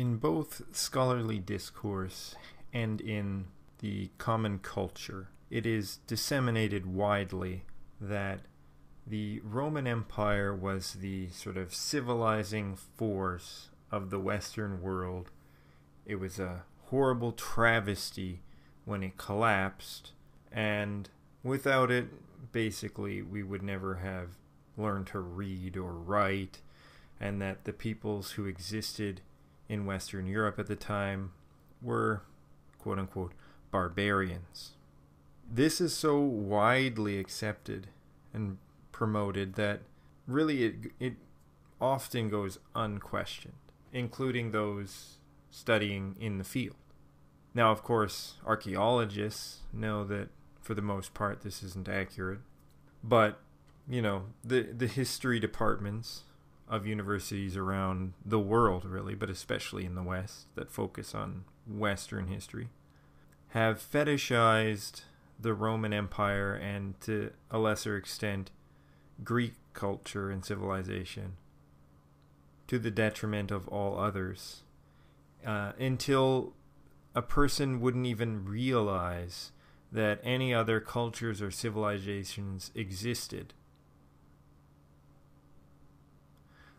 In both scholarly discourse and in the common culture, it is disseminated widely that the Roman Empire was the sort of civilizing force of the Western world. It was a horrible travesty when it collapsed, and without it, basically, we would never have learned to read or write, and that the peoples who existed in Western Europe at the time were, quote unquote, barbarians. This is so widely accepted and promoted that really it, it often goes unquestioned, including those studying in the field. Now, of course, archaeologists know that for the most part this isn't accurate, but you know the the history departments of universities around the world, really, but especially in the West that focus on Western history, have fetishized the Roman Empire and to a lesser extent Greek culture and civilization to the detriment of all others uh, until a person wouldn't even realize that any other cultures or civilizations existed.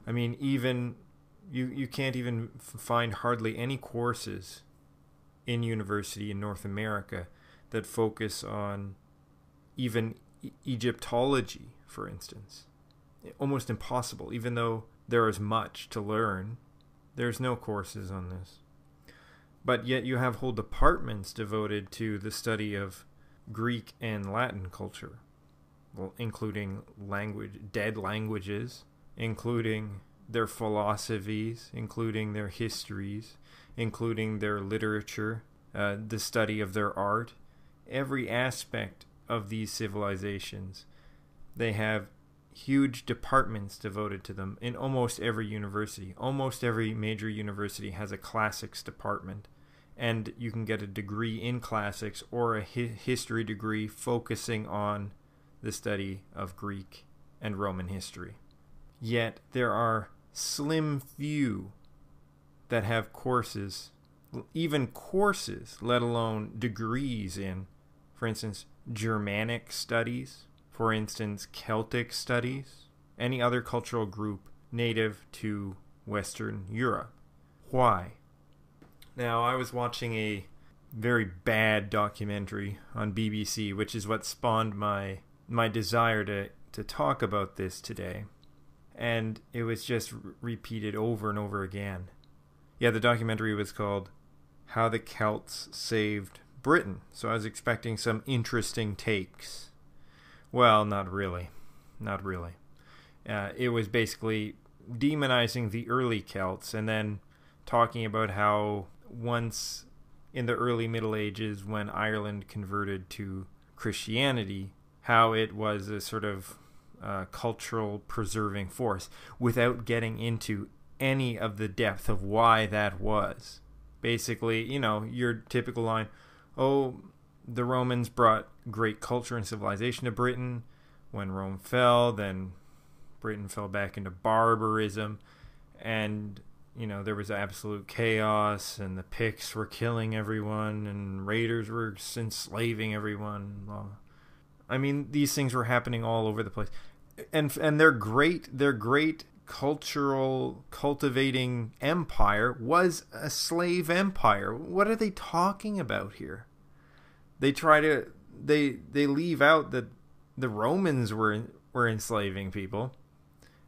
I mean, even you you can't even find hardly any courses in university in North America that focus on even e- Egyptology, for instance. Almost impossible, even though there is much to learn. There's no courses on this. But yet you have whole departments devoted to the study of Greek and Latin culture, including language, dead languages, including their philosophies, including their histories, including their literature, uh, the study of their art, every aspect of these civilizations. They have huge departments devoted to them in almost every university. Almost every major university has a classics department, and you can get a degree in classics or a hi- history degree focusing on the study of Greek and Roman history. Yet there are slim few that have courses, even courses, let alone degrees in, for instance, Germanic studies for instance, Celtic studies, any other cultural group native to Western Europe. Why? Now, I was watching a very bad documentary on BBC, which is what spawned my my desire to to talk about this today. And it was just repeated over and over again. Yeah, the documentary was called How the Celts Saved Britain. So I was expecting some interesting takes well, not really. Not really. Uh, it was basically demonizing the early Celts and then talking about how once in the early Middle Ages, when Ireland converted to Christianity, how it was a sort of uh, cultural preserving force without getting into any of the depth of why that was. Basically, you know, your typical line, oh, the Romans brought great culture and civilization to Britain. When Rome fell, then Britain fell back into barbarism, and you know there was absolute chaos, and the Picts were killing everyone, and raiders were enslaving everyone. I mean, these things were happening all over the place, and and their great their great cultural cultivating empire was a slave empire. What are they talking about here? They try to they they leave out that the Romans were were enslaving people,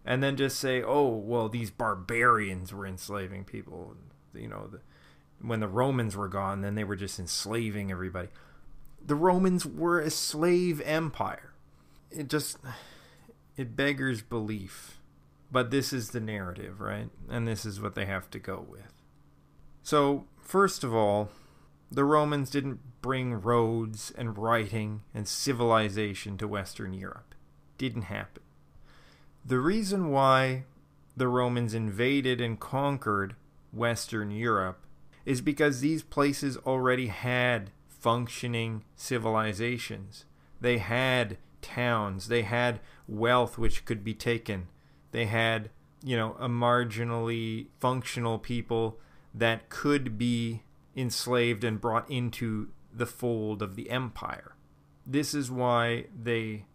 and then just say, "Oh, well, these barbarians were enslaving people." You know, the, when the Romans were gone, then they were just enslaving everybody. The Romans were a slave empire. It just it beggars belief. But this is the narrative, right? And this is what they have to go with. So, first of all, the Romans didn't bring roads and writing and civilization to Western Europe. Didn't happen. The reason why the Romans invaded and conquered Western Europe is because these places already had functioning civilizations. They had towns, they had wealth which could be taken, they had, you know, a marginally functional people that could be enslaved and brought into the fold of the empire. This is why they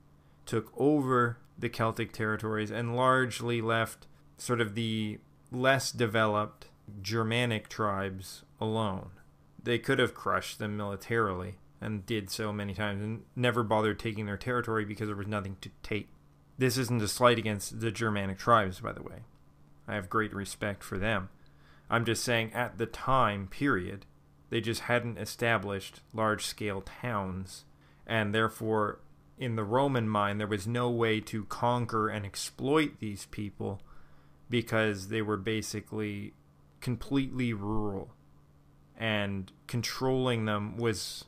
took over the Celtic territories and largely left sort of the less developed Germanic tribes alone. They could have crushed them militarily and did so many times and never bothered taking their territory because there was nothing to take. This isn't a slight against the Germanic tribes, by the way. I have great respect for them. I'm just saying at the time period, they just hadn't established large scale towns, and therefore, in the Roman mind, there was no way to conquer and exploit these people because they were basically completely rural, and controlling them was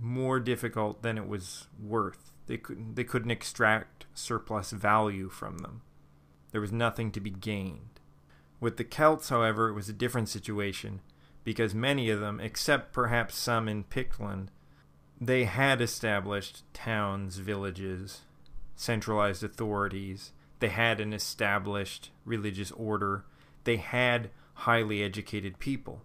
more difficult than it was worth. They couldn't they couldn't extract surplus value from them. There was nothing to be gained. With the Celts, however, it was a different situation because many of them, except perhaps some in Pictland, they had established towns, villages, centralized authorities. They had an established religious order. They had highly educated people.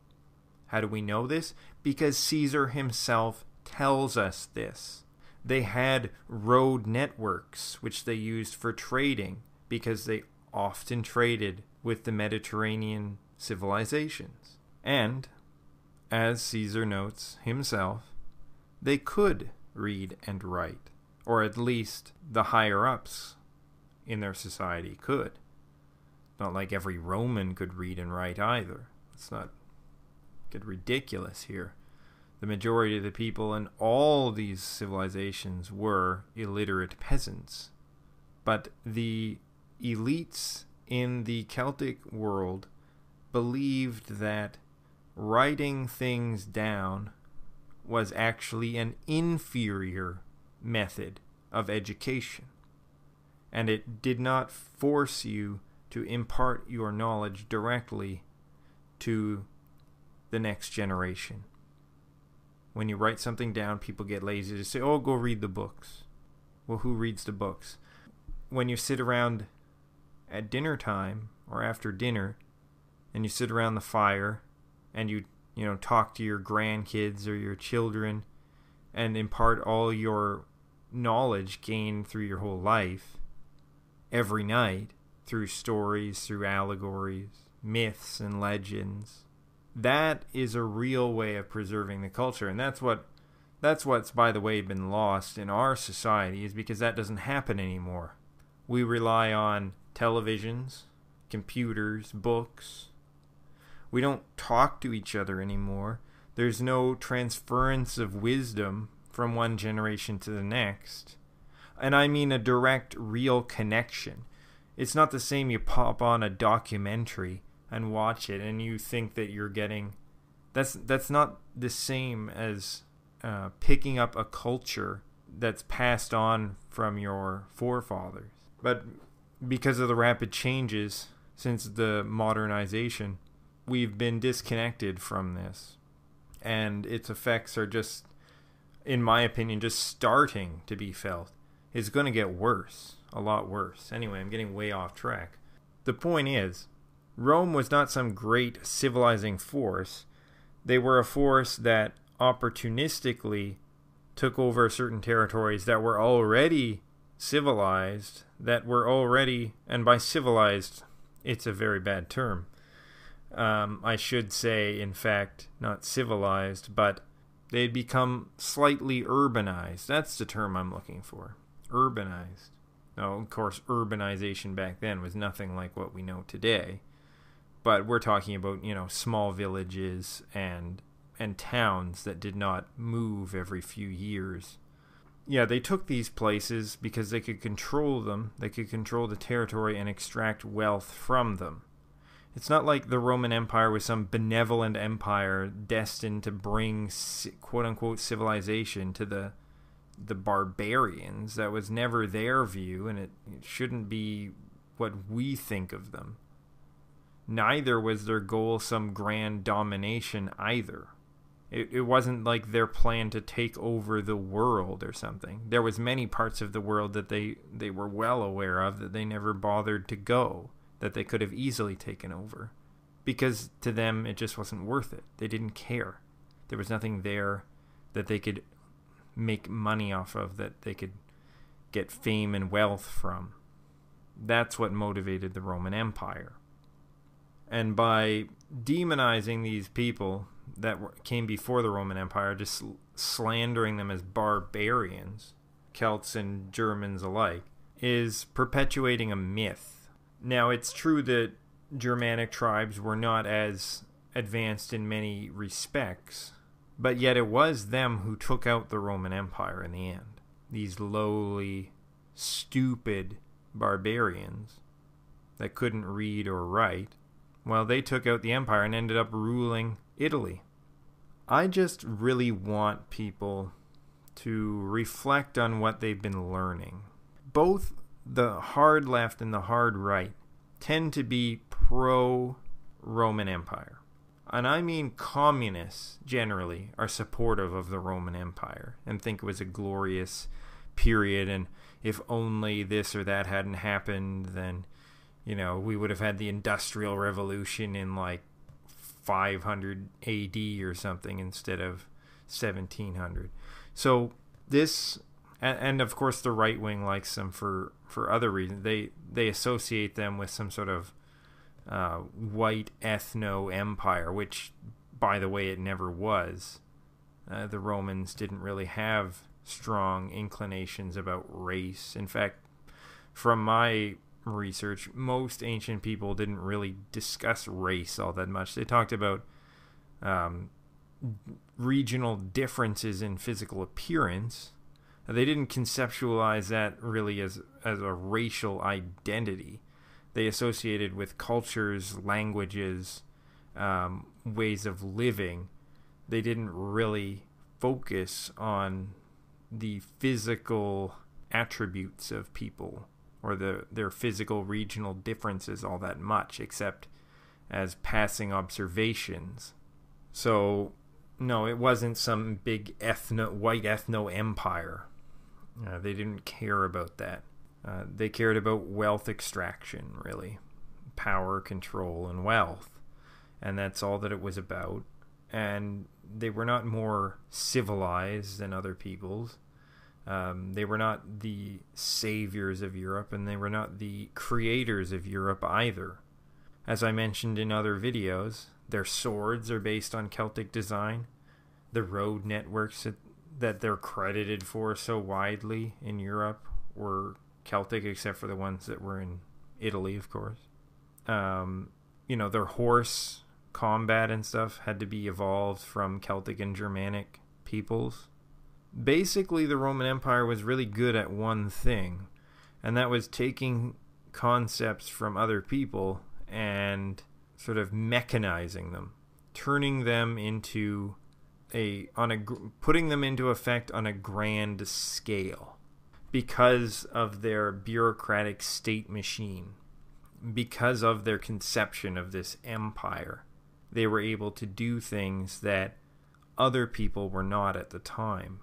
How do we know this? Because Caesar himself tells us this. They had road networks, which they used for trading, because they often traded with the Mediterranean civilizations. And, as Caesar notes himself, they could read and write, or at least the higher ups in their society could. Not like every Roman could read and write either. Let's not get ridiculous here. The majority of the people in all these civilizations were illiterate peasants. But the elites in the Celtic world believed that writing things down was actually an inferior method of education. And it did not force you to impart your knowledge directly to the next generation. When you write something down, people get lazy to say, oh, go read the books. Well, who reads the books? When you sit around at dinner time or after dinner and you sit around the fire and you you know talk to your grandkids or your children and impart all your knowledge gained through your whole life every night through stories through allegories myths and legends that is a real way of preserving the culture and that's what that's what's by the way been lost in our society is because that doesn't happen anymore we rely on televisions, computers, books. We don't talk to each other anymore. There's no transference of wisdom from one generation to the next. And I mean a direct, real connection. It's not the same you pop on a documentary and watch it and you think that you're getting. That's that's not the same as uh, picking up a culture that's passed on from your forefathers. But because of the rapid changes since the modernization, we've been disconnected from this. And its effects are just, in my opinion, just starting to be felt. It's going to get worse, a lot worse. Anyway, I'm getting way off track. The point is, Rome was not some great civilizing force. They were a force that opportunistically took over certain territories that were already civilized that were already, and by civilized, it's a very bad term. Um, I should say, in fact, not civilized, but they'd become slightly urbanized. That's the term I'm looking for. Urbanized. Now, of course, urbanization back then was nothing like what we know today. But we're talking about, you know, small villages and and towns that did not move every few years yeah, they took these places because they could control them, they could control the territory and extract wealth from them. It's not like the Roman Empire was some benevolent empire destined to bring quote unquote civilization to the the barbarians. That was never their view, and it, it shouldn't be what we think of them. Neither was their goal some grand domination either. It, it wasn't like their plan to take over the world or something. There was many parts of the world that they, they were well aware of that they never bothered to go, that they could have easily taken over. because to them it just wasn't worth it. They didn't care. There was nothing there that they could make money off of, that they could get fame and wealth from. That's what motivated the Roman Empire. And by demonizing these people that were, came before the Roman Empire, just slandering them as barbarians, Celts and Germans alike, is perpetuating a myth. Now, it's true that Germanic tribes were not as advanced in many respects, but yet it was them who took out the Roman Empire in the end. These lowly, stupid barbarians that couldn't read or write, well, they took out the empire and ended up ruling Italy. I just really want people to reflect on what they've been learning. Both the hard left and the hard right tend to be pro Roman Empire. And I mean communists generally are supportive of the Roman Empire and think it was a glorious period and if only this or that hadn't happened then you know we would have had the industrial revolution in like 500 AD or something instead of 1700. So this and, of course the right wing likes them for for other reasons. They they associate them with some sort of uh, white ethno empire, which by the way it never was. Uh, the Romans didn't really have strong inclinations about race. In fact, from my research, most ancient people didn't really discuss race all that much. They talked about um, regional differences in physical appearance. They didn't conceptualize that really as as a racial identity. They associated with cultures, languages, um, ways of living. They didn't really focus on the physical attributes of people or the their physical regional differences all that much, except as passing observations. So, no, it wasn't some big ethno white ethno empire. Uh, they didn't care about that. Uh, they cared about wealth extraction, really, power, control, and wealth, and that's all that it was about. And they were not more civilized than other peoples. Um, they were not the saviors of Europe, and they were not the creators of Europe either. As I mentioned in other videos, their swords are based on Celtic design. The road networks that, that they're credited for so widely in Europe were Celtic, except for the ones that were in Italy, of course. Um, you know, their horse combat and stuff had to be evolved from Celtic and Germanic peoples basically the Roman Empire was really good at one thing, and that was taking concepts from other people and sort of mechanizing them, turning them into a on a putting them into effect on a grand scale because of their bureaucratic state machine because of their conception of this empire. They were able to do things that other people were not at the time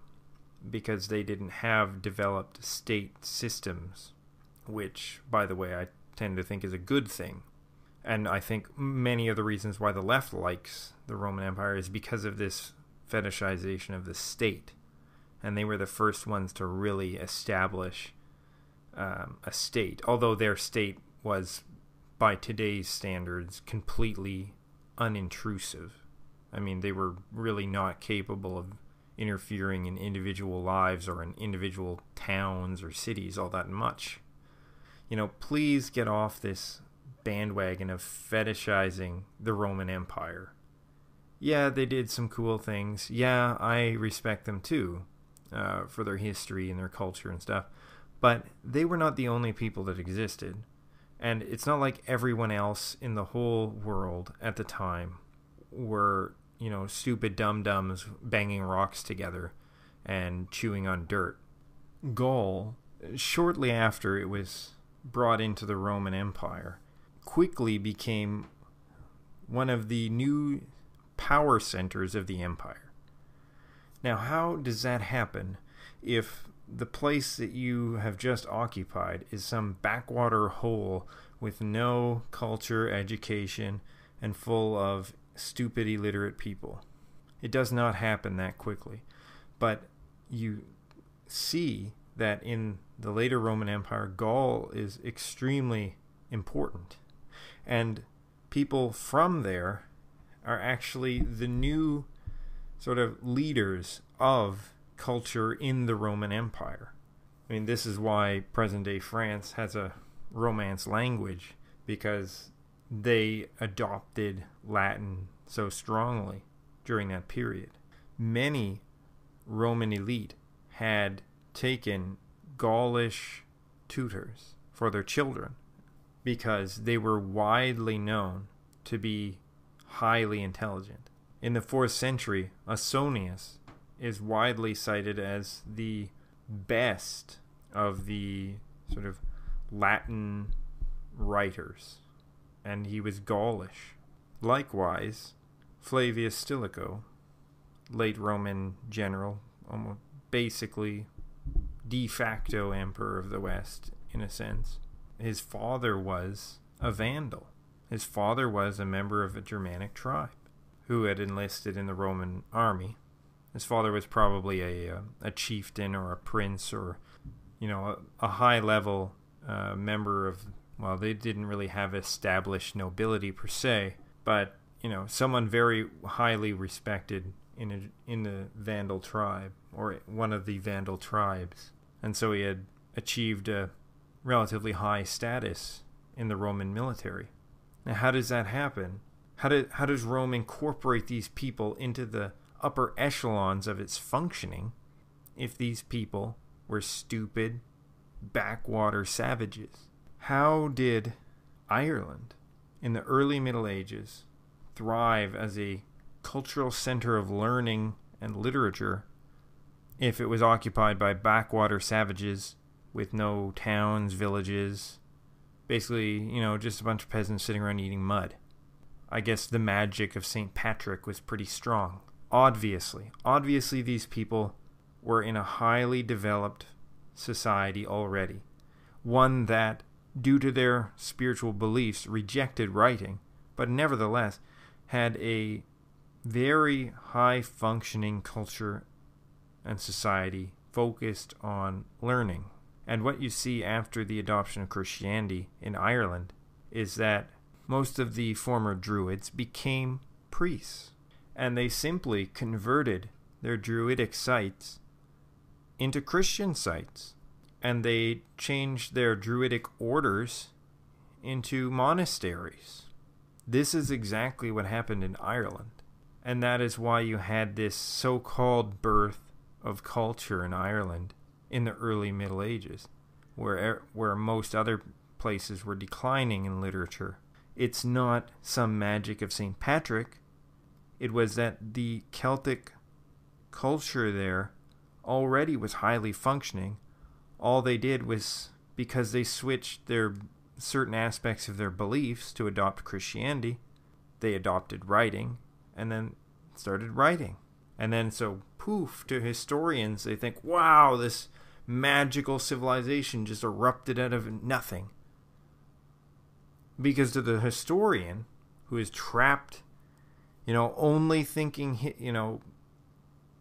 because they didn't have developed state systems, which, by the way, I tend to think is a good thing. And I think many of the reasons why the left likes the Roman Empire is because of this fetishization of the state. And they were the first ones to really establish um, a state, although their state was, by today's standards, completely unintrusive. I mean, they were really not capable of interfering in individual lives or in individual towns or cities all that much. You know, please get off this bandwagon of fetishizing the Roman Empire. Yeah, they did some cool things. Yeah, I respect them too uh, for their history and their culture and stuff. But they were not the only people that existed. And it's not like everyone else in the whole world at the time were you know, stupid dum dums banging rocks together and chewing on dirt. Gaul, shortly after it was brought into the Roman Empire, quickly became one of the new power centers of the empire. Now, how does that happen if the place that you have just occupied is some backwater hole with no culture, education, and full of stupid, illiterate people. It does not happen that quickly. But you see that in the later Roman Empire, Gaul is extremely important. And people from there are actually the new sort of leaders of culture in the Roman Empire. I mean, this is why present day France has a Romance language because they adopted Latin so strongly during that period. Many Roman elite had taken Gaulish tutors for their children because they were widely known to be highly intelligent. In the 4th century, Ausonius is widely cited as the best of the sort of Latin writers, and he was Gaulish. Likewise, Flavius Stilicho, late Roman general, almost basically de facto emperor of the West in a sense. His father was a Vandal. His father was a member of a Germanic tribe who had enlisted in the Roman army. His father was probably a, uh, a chieftain or a prince or, you know, a, a high level uh, member of, well, they didn't really have established nobility per se, but, you know, someone very highly respected in, a, in the Vandal tribe or one of the Vandal tribes. And so he had achieved a relatively high status in the Roman military. Now, how does that happen? How, do, how does Rome incorporate these people into the upper echelons of its functioning if these people were stupid, backwater savages? How did Ireland in the early Middle Ages thrive as a cultural center of learning and literature if it was occupied by backwater savages with no towns, villages, basically, you know, just a bunch of peasants sitting around eating mud. I guess the magic of St. Patrick was pretty strong. Obviously, obviously, these people were in a highly developed society already, one that, due to their spiritual beliefs, rejected writing, but nevertheless had a very high functioning culture and society focused on learning. And what you see after the adoption of Christianity in Ireland is that most of the former Druids became priests. And they simply converted their Druidic sites into Christian sites. And they changed their Druidic orders into monasteries. This is exactly what happened in Ireland. And that is why you had this so called birth of culture in Ireland in the early Middle Ages, where er, where most other places were declining in literature. It's not some magic of St. Patrick. It was that the Celtic culture there already was highly functioning. All they did was because they switched their certain aspects of their beliefs to adopt Christianity, they adopted writing and then started writing. And then so poof to historians they think, "Wow, this magical civilization just erupted out of nothing." Because to the historian who is trapped, you know, only thinking, you know,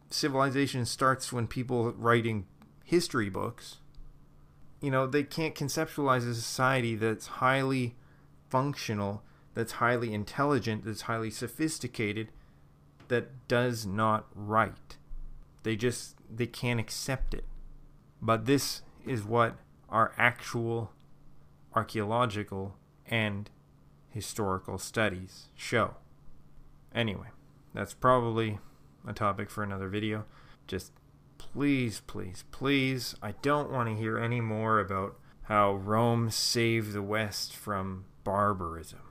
civilization starts when people writing history books, you know, they can't conceptualize a society that's highly functional, that's highly intelligent, that's highly sophisticated, that does not write. They just they can't accept it. But this is what our actual archaeological and historical studies show. Anyway, that's probably a topic for another video. Just please, please, please, I don't want to hear any more about how Rome saved the West from barbarism.